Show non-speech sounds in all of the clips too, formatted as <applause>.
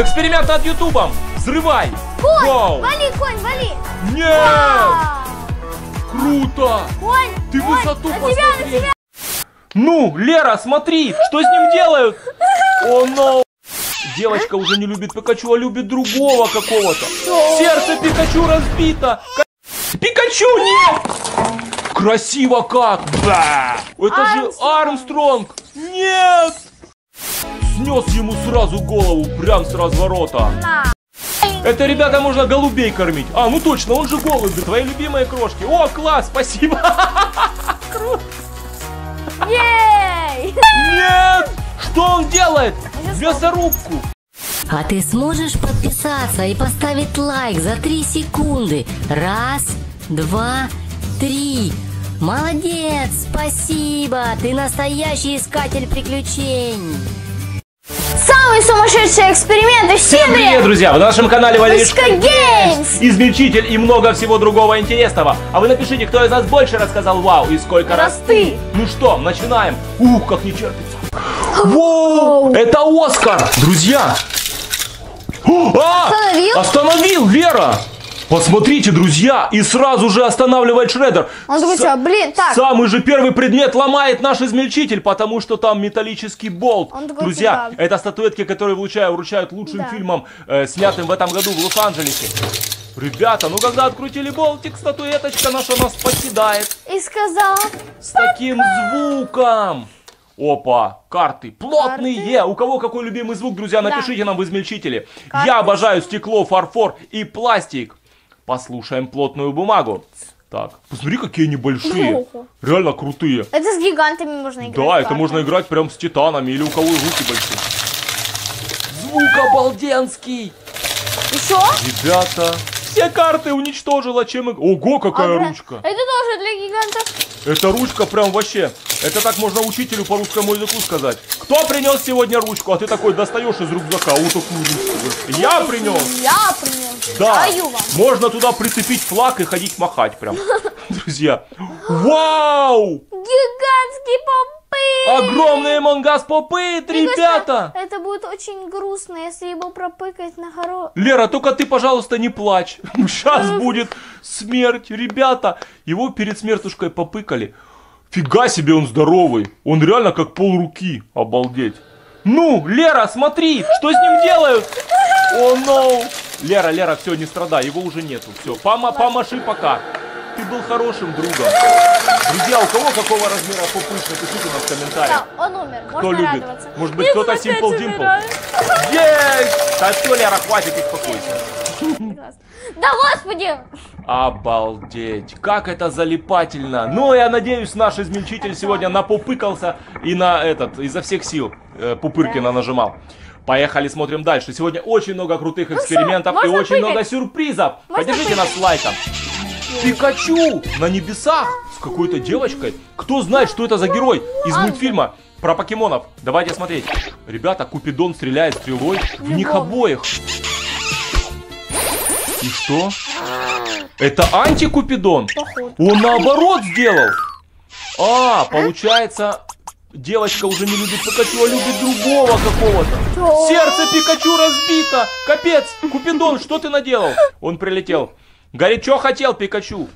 Эксперимент над Ютубом. Взрывай. Конь, Вау. вали, конь, вали. Нет. А, Круто. Конь, Ты конь, высоту на тебя, на посмотри. тебя. Ну, Лера, смотри, что с ним делают? О, но. Девочка уже не любит Пикачу, а любит другого какого-то. Сердце Пикачу разбито. Ка- Пикачу нет! Красиво как! Да! Это же. Армстронг! Нет! Снес ему сразу голову, прям с разворота. Это, ребята, можно голубей кормить. А, ну точно, он же голуби, твои любимые крошки. О, класс, спасибо. Ей! Нет! Что он делает? Мясорубку. А ты сможешь подписаться и поставить лайк за 3 секунды? Раз, два, три. Молодец, спасибо, ты настоящий искатель приключений. Самые сумасшедшие эксперименты. Всем привет, друзья! Вы на нашем канале Валерий Геймс. Измельчитель и много всего другого интересного. А вы напишите, кто из нас больше рассказал вау и сколько раз Раз ты. Ну что, начинаем. Ух, как не терпится. Воу! Это Оскар! Друзья! О, а! Остановил? Остановил, Лера! Посмотрите, друзья, и сразу же останавливает Шреддер. Он такой, С- блин, так. Самый же первый предмет ломает наш измельчитель, потому что там металлический болт. Он такой, Друзья, типа- это статуэтки, которые вручают, вручают лучшим Да. фильмам, э, снятым в этом году в Лос-Анджелесе. Ребята, ну когда открутили болтик, статуэточка наша нас покидает. И сказал, С таким звуком. Опа, карты плотные. У кого какой любимый звук, друзья, напишите нам в измельчителе. Я Карточки. обожаю стекло, фарфор и пластик. Послушаем плотную бумагу. Так, посмотри, какие они большие. Реально крутые. это с гигантами можно играть. Да, это карты. можно играть прям с титанами или у кого руки большие. Звук обалденский. Еще? Ребята, все карты уничтожила, чем... Ого, какая Ага. ручка. Это тоже для гигантов. Эта ручка прям вообще. Это так можно учителю по русскому языку сказать. Кто принес сегодня ручку? А ты такой достаешь из рюкзака вот такую ручку. Я принес. Я принес. Да. Даю вам. Можно туда прицепить флаг и ходить махать прям. <laughs> Друзья. Вау! Гигантский попы. Огромные мангас попыт, Мне кажется, ребята! Это будет очень грустно, если его пропыкать на горо. Лера, только ты, пожалуйста, не плачь. <laughs> Сейчас будет смерть, ребята. Его перед смертушкой попыкали. Фига себе он здоровый. Он реально как пол руки. Обалдеть. Ну, Лера, смотри, что с ним делают? О, no. Лера, Лера, все, не страдай, его уже нету. Все, пома помаши пока. Ты был хорошим другом. Друзья, у кого какого размера попыш, напишите нам в комментариях. Да, он умер. Кто Можно любит? радоваться. Может быть, кто-то Simple Dimple? Есть! Да все, Лера, хватит, успокойся. Да господи! Обалдеть, как это залипательно. Ну, я надеюсь, наш измельчитель сегодня напупыкался и на этот, изо всех сил э, Пупыркина нажимал. Поехали, смотрим дальше. Сегодня очень много крутых экспериментов и Ну можно очень прыгать? много сюрпризов. Можно Поддержите прыгать? нас лайком. Пикачу на небесах с какой-то девочкой. Кто знает, что это за герой из мультфильма про покемонов? Давайте смотреть. Ребята, Купидон стреляет стрелой в них обоих. И что? Это антикупидон? Он наоборот сделал. А, получается, девочка уже не любит Пикачу, а любит другого какого-то. Сердце Пикачу разбито. Капец, Купидон, что ты наделал? Он прилетел. Горячо хотел Пикачу.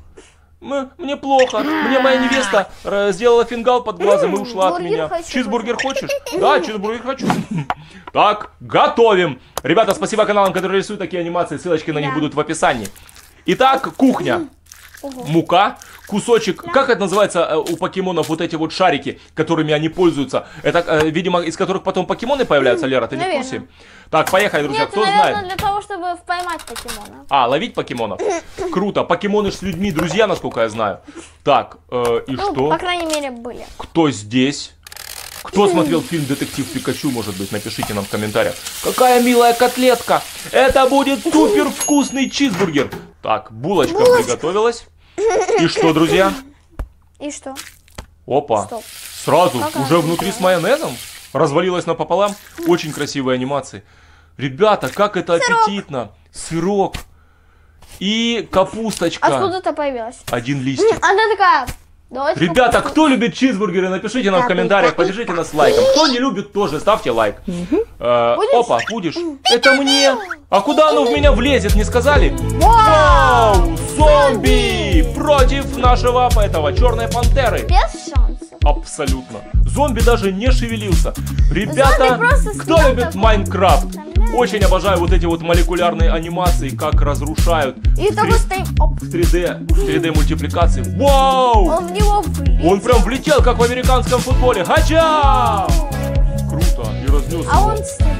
Мне плохо. Мне моя невеста э, сделала фингал под глазом и ушла от меня. хочу. Чизбургер хочешь? Да, чизбургер хочу. Так, готовим. Ребята, спасибо каналам, которые рисуют такие анимации. Ссылочки на них будут в описании. Итак, кухня. Мука, кусочек, как это называется э, у покемонов, вот эти вот шарики, которыми они пользуются? Это, э, видимо, из которых потом покемоны появляются, Лера, ты не в курсе? Так, поехали, друзья, Нет, кто наверное, знает? для того, чтобы поймать покемона. А, ловить покемонов? Круто, покемоны с людьми друзья, насколько я знаю. Так, э, и Ну, что? по крайней мере, были. Кто здесь? Кто смотрел фильм «Детектив Пикачу», может быть, напишите нам в комментариях. Какая милая котлетка! Это будет <laughs> супер вкусный чизбургер! Так, булочка приготовилась. И что, друзья? И что? Опа, Стоп. сразу, Как уже внутри с майонезом? Развалилась напополам? Очень красивые анимации. Ребята, как это аппетитно! Сырок. И капусточка. Откуда-то появилась. Один листик. Она такая, Ребята, попробуем. кто любит чизбургеры, напишите нам в комментариях, поддержите нас лайком. Кто не любит, тоже ставьте лайк. Э? Опа, будешь? Это мне. А куда оно в меня влезет, не сказали? Вау! Зомби! Против нашего этого черной пантеры. Без шансов. Абсолютно. Зомби даже не шевелился. Ребята, кто любит Майнкрафт? Очень обожаю вот эти вот молекулярные анимации, как разрушают И в стоим. В 3D, в 3D мультипликации. Вау! Он в него влез. Он прям влетел, как в американском футболе. Хача! Круто. И разнес А его. он стоял.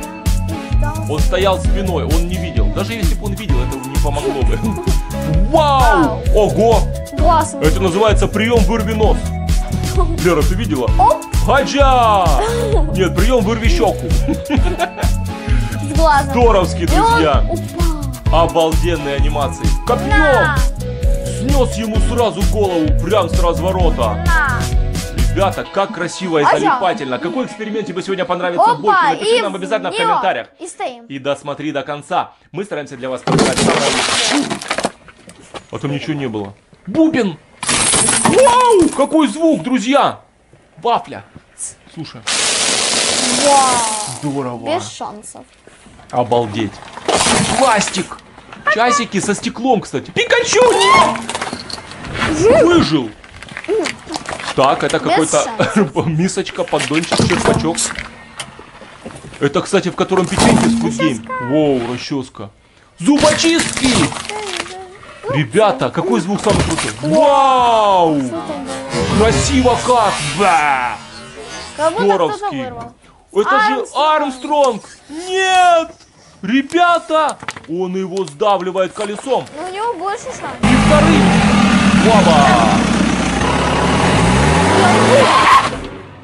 Он стоял спиной, он не видел. Даже если бы он видел, это не помогло бы. Вау! Ого! Глаз. Это называется прием вырви нос. <laughs> Лера, ты видела? Оп. Хаджа! Нет, прием вырви щеку. <laughs> С глазом. Здоровски, друзья. Обалденные анимации. Копьем! На. Снес ему сразу голову, прям с разворота. На. Ребята, как красиво и залипательно. Какой эксперимент тебе сегодня понравится Опа. больше? Напиши нам обязательно в комментариях. И стоим. И досмотри до конца. Мы стараемся для вас показать самое. А там ничего не было. Бубен! Вау! Какой звук, друзья! Вафля. Слушай, Вау. здорово. Без шансов. Обалдеть. Пластик. Часики со стеклом, кстати. Пикачу! Выжил. Так, это какой-то <laughs> мисочка, поддончик, черпачок. Это, кстати, в котором печеньки Squid Game. Воу, расческа. Зубочистки! Ребята, какой звук самый крутой? Вау! Красиво как! Ба! Здоровский. Это же. Армстронг! Нет! Ребята! Он его сдавливает колесом. Но у него больше шансов. И вторым. Баба!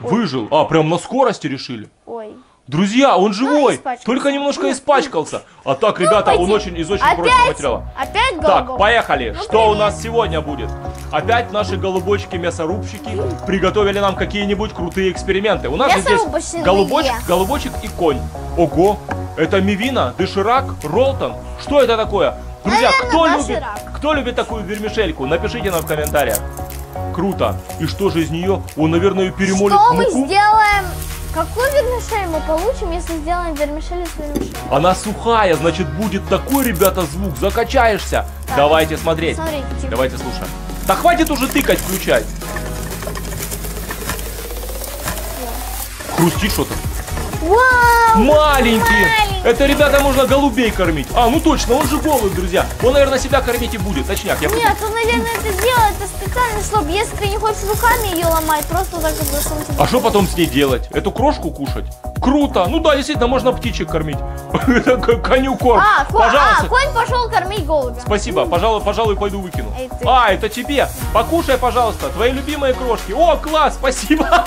Выжил. А, прям на скорости решили. Ой. Друзья, он живой, испачкался. только немножко испачкался. А так, ребята, он очень из очень прочного Опять? материала. Опять Так, голубой? поехали. Ну, Что у привет. нас сегодня будет? Опять наши голубочки-мясорубщики приготовили нам какие-нибудь крутые эксперименты. У нас же здесь голубочек, голубочек и конь. Ого, это Мивина, Доширак, Ролтон. Что это такое? Друзья, Наверное, кто любит, кто любит такую вермишельку? Напишите нам в комментариях. Круто. И что же из нее? Он, наверное, перемолит Что в мы муку. сделаем? Какую вермишель мы получим, если сделаем вермишель с вермишелью? Она сухая, значит будет такой, ребята, звук. Закачаешься. Так. Давайте смотреть. Смотрите. Давайте слушаем. Да хватит уже тыкать, включай. Хрустит что-то. Вау! Маленький. маленький. Это, ребята, можно голубей кормить. А, ну точно, он же голубь, друзья. Он, наверное, себя кормить и будет. Точняк, я Нет, он, наверное, это делает это специально, чтобы если ты не хочешь руками ее ломать, просто так вот засунуть. А что потом с ней делать? Эту крошку кушать? Круто! Ну да, действительно, можно птичек кормить. <laughs> Коню корм. А, ко- а, Пожалуйста. конь пошел кормить голубя. Спасибо, пожалуй, пожалуй, пойду выкину. А, это тебе. Покушай, пожалуйста, твои любимые крошки. О, класс, спасибо. <laughs>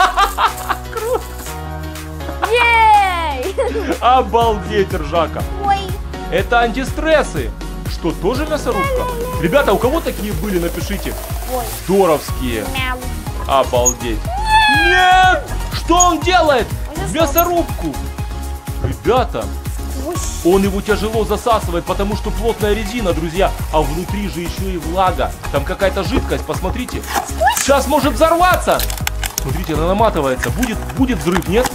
Ей! Обалдеть, ржака. Ой, Это антистрессы. Что, тоже мясорубка? Ребята, у кого такие были, напишите. ой, Здоровские. мяу. Обалдеть. Нет! Что он делает? Мясорубку. Ребята, он его тяжело засасывает, потому что плотная резина, друзья. А внутри же еще и влага. Там какая-то жидкость, посмотрите. Сейчас может взорваться. Смотрите, она наматывается. Будет, будет взрыв, нет?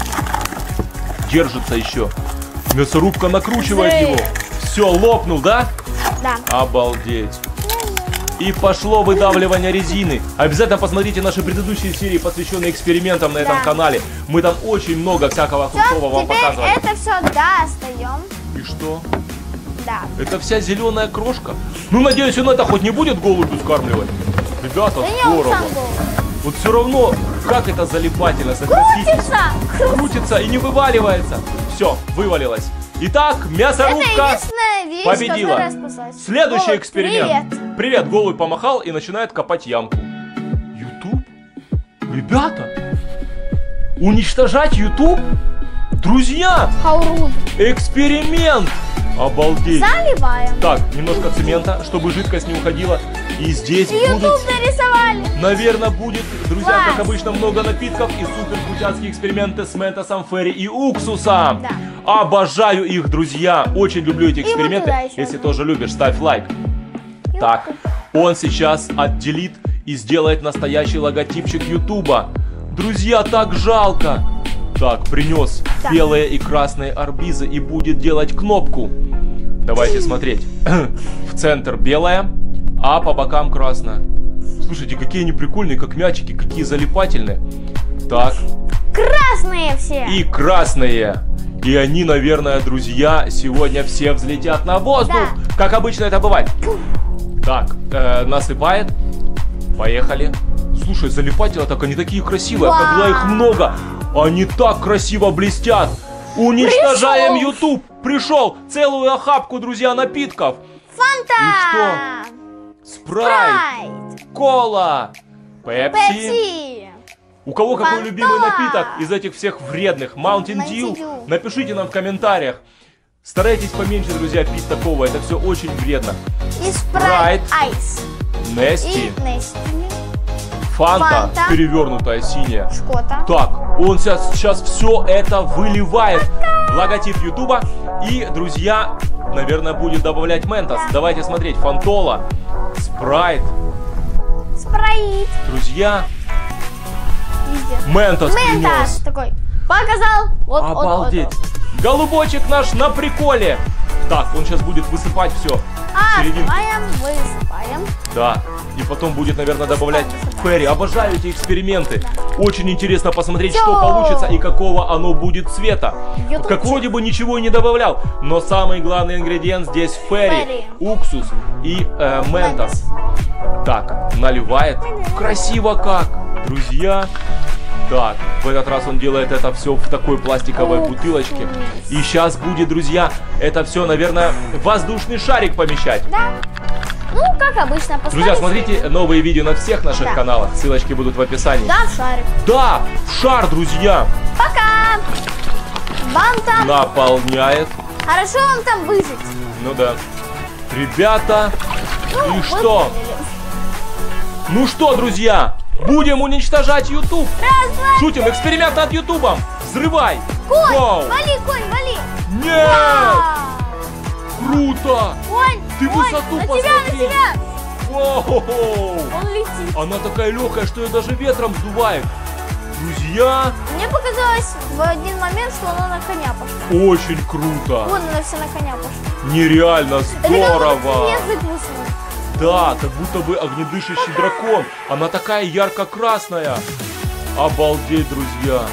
Держится еще. Мясорубка накручивает его. Все, лопнул, да? Да. Обалдеть. И пошло выдавливание резины. Обязательно посмотрите наши предыдущие серии, посвященные экспериментам на этом Да. канале. Мы там очень много всякого крутого вам показывали. это все достаем. И что? Да. Это вся зеленая крошка? Ну, надеюсь, он это хоть не будет голубю скармливать. Ребята, Да здорово. Вот все равно, как это залипательно, согласитесь. Крутится! Крутится и не вываливается. Все, вывалилось. Итак, мясорубка победила. Следующий эксперимент. Привет. Привет, голубь помахал и начинает копать ямку. Ютуб? Ребята, уничтожать Ютуб? Друзья, эксперимент! Обалдеть! Заливаем. Так, немножко цемента, чтобы жидкость не уходила. И здесь И будут, нарисовали. наверное, будет, друзья, Класс. как обычно, много напитков и супер крутяцкие эксперименты с ментосом, ферри и уксусом. Да. Обожаю их, друзья. Очень люблю эти вот эксперименты. еще Если тоже любишь, ставь лайк. Так, он сейчас отделит и сделает настоящий логотипчик Ютуба. Друзья, так жалко. Так, принес Так. белые и красные арбизы и будет делать кнопку. Давайте смотреть. В центр белая, а по бокам красная. Слушайте, какие они прикольные, как мячики, какие залипательные. Так, Красные все. и красные. И они, наверное, друзья, сегодня все взлетят на воздух. Как обычно это бывает. Так, э, насыпает. Поехали. Слушай, залипатели так они такие красивые, а когда их Вау. много, они так красиво блестят. Уничтожаем Пришел. YouTube. Пришел целую охапку, друзья, напитков. Фанта. Спрайт, Спрайт. кола, пепси. Пепси. У кого какой Фанта! любимый напиток из этих всех вредных? Mountain? Dew. Напишите нам в комментариях. Старайтесь поменьше, друзья, пить такого. Это все очень вредно. И спрайт. Айс. Нести, И Нести. фанта, Фанта. перевернутая синяя. Шкота. Так, он сейчас, сейчас все это выливает логотип Ютуба. И, друзья, наверное, будет добавлять Ментос. Да. Давайте смотреть. Фантола, Спрайт. Спрайт. Друзья, Везде. Ментос Ментос принес. такой. Показал. Вот, вот, вот, Обалдеть. вот. Голубочек наш на приколе. Так, он сейчас будет высыпать все. А. Открываем, высыпаем. Да. И потом будет, наверное, добавлять высыпаем. Ферри. Обожаю эти эксперименты. Очень интересно посмотреть, Всё. что получится и какого оно будет цвета. Ютубчик. Как вроде бы ничего и не добавлял. Но самый главный ингредиент здесь Ферри, Ферри. уксус и э, ментос. Так, наливает. Красиво как. Друзья. Так, в этот раз он делает это все в такой пластиковой бутылочке. И сейчас будет, друзья, это все, наверное, воздушный шарик помещать. Да. Ну, как обычно, поставить. Друзья, смотрите новые видео на всех наших Да. каналах. Ссылочки будут в описании. Да, в шарик. Да, в шар, друзья, Пока. Вам там... наполняет. Хорошо вам там выжить. Ну да. Ребята, Ну, и вы что? Ну что, друзья, будем уничтожать YouTube. Раз, два, Шутим, эксперимент над Ютубом. Взрывай. конь. Вау. Вали, конь, вали. Нет, А, круто. Конь, Ты конь, высоту на тебя, посмотри. на тебя. Воу. Он летит. Она такая легкая, что ее даже ветром сдувает. Друзья, Мне показалось в один момент, что она на коня пошла. очень круто. Вон она вся на коня пошла. Нереально Это как будто здорово. Да, как будто бы огнедышащий дракон. Она такая ярко-красная. Обалдеть, друзья.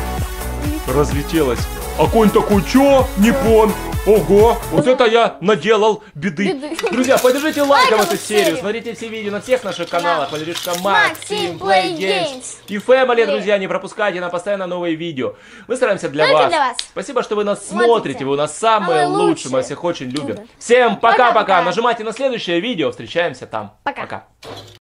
Разлетелась. А конь такой, чё? Не пон. Ого, вот это я наделал беды. Беды. Друзья, поддержите лайком эту серию. Смотрите все видео на всех наших каналах. Валеришка Максим Play Games. И Family, друзья, не пропускайте на постоянно новые видео. Мы стараемся для вас. для вас. Спасибо, что вы нас Смотрите. смотрите. Вы у нас самые Самые лучшие. Мы лучшие. всех очень любим. Всем. Пока-пока. Нажимайте на следующее видео. Встречаемся там. Пока. пока.